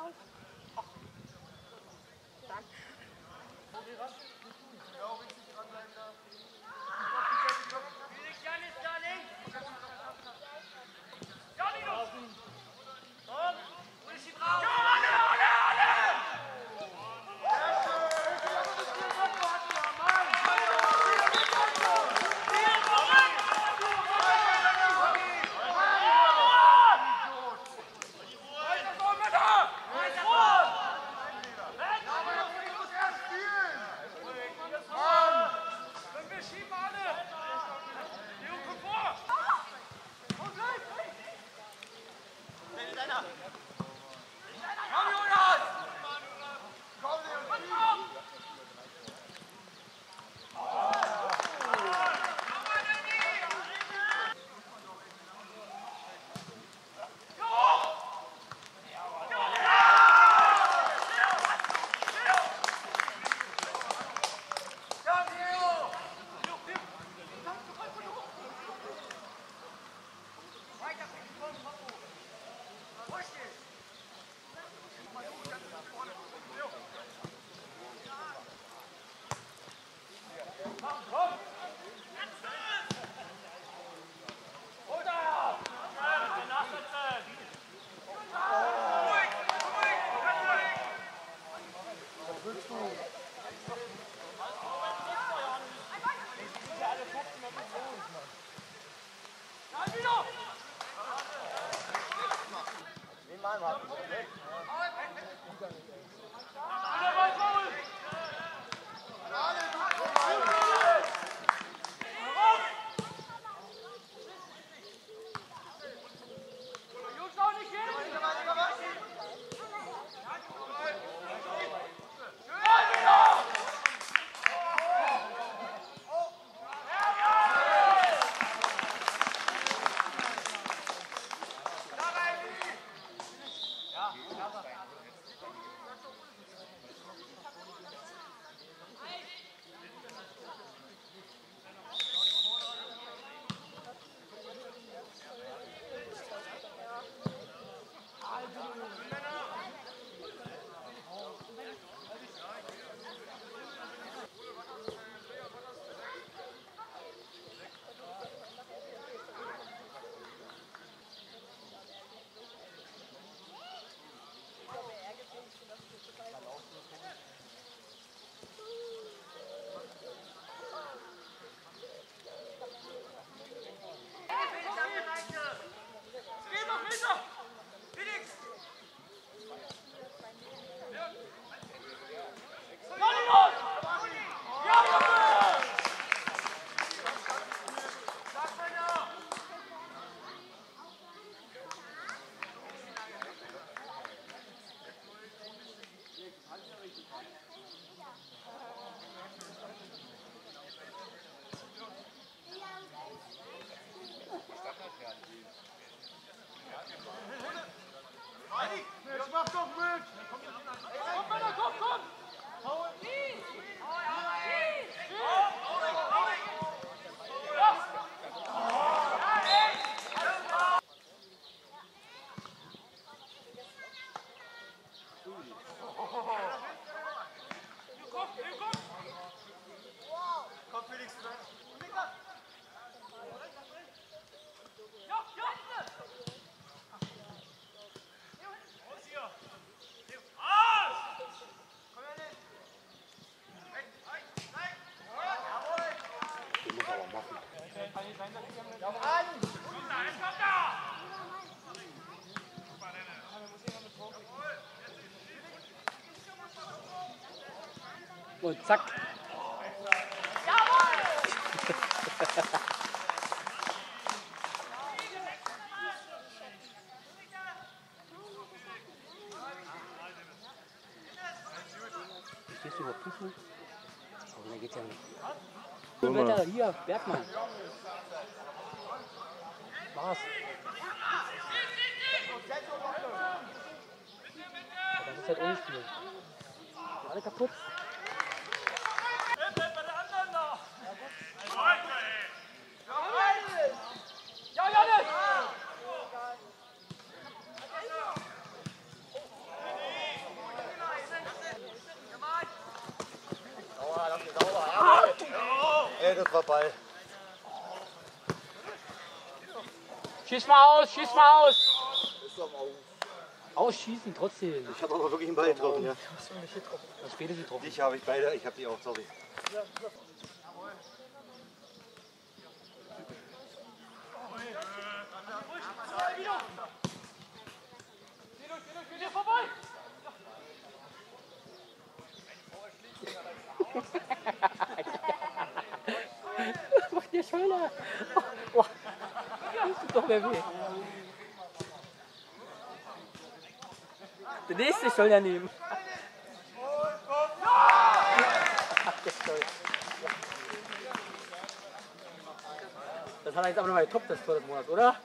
aus. Ach. Dann. time up. Und zack. Gehst du überprüfen? Oh, ne, geht ja nicht. Wetter, hier, Bergmann. Aber das ist halt ohne Spiel. Alle kaputt. Super Schieß mal aus, schieß mal aus. Ausschießen trotzdem. Ich habe aber wirklich einen Ball getroffen, ja. Was für mich getroffen? Was beide getroffen? Dich habe ich beide, ich habe die auch, sorry. Schöner. Oh, oh. Das tut doch mehr weh. Der nächste soll ja nehmen. Das hat er jetzt aber nochmal getoppt, das Tor des Monats, oder?